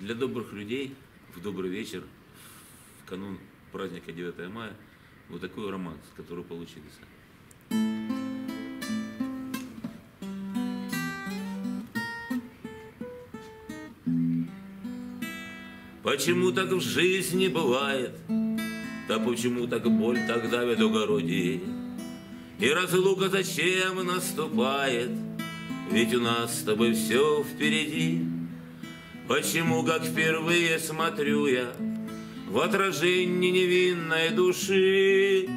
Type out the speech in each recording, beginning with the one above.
Для добрых людей в добрый вечер, в канун праздника 9 мая, вот такой романс, который получился. Почему так в жизни бывает? Да почему так боль так давит у груди? И разлука зачем наступает? Ведь у нас с тобой все впереди. Почему, как впервые смотрю я В отражении невинной души,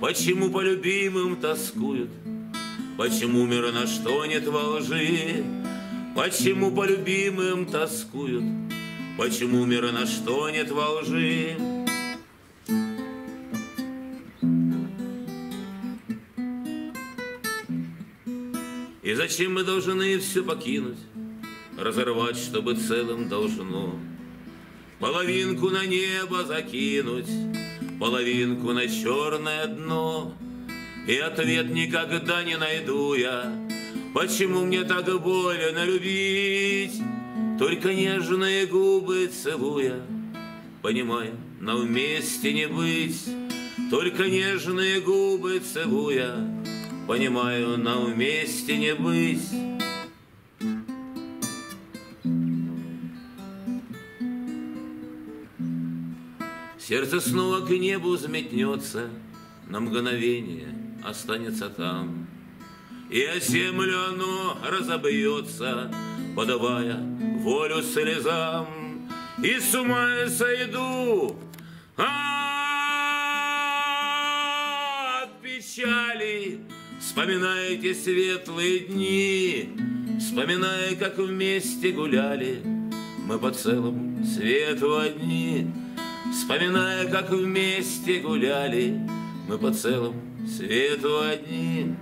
Почему по любимым тоскуют, Почему мир на что нет во лжи, Почему по любимым тоскуют, Почему мир на что нет во лжи? И зачем мы должны все покинуть, Разорвать, чтобы целым должно? Половинку на небо закинуть, Половинку на черное дно. И ответ никогда не найду я, Почему мне так больно любить? Только нежные губы целуя, Понимая, нам вместе не быть. Только нежные губы целуя, Понимаю, нам вместе не быть. Сердце снова к небу взметнется, На мгновение останется там. И о землю оно разобьется, подавая волю слезам, и с ума я сойду от печали, вспоминаете светлые дни, вспоминая, как вместе гуляли мы по целому свету одни, вспоминая, как вместе гуляли мы по целому свету одни.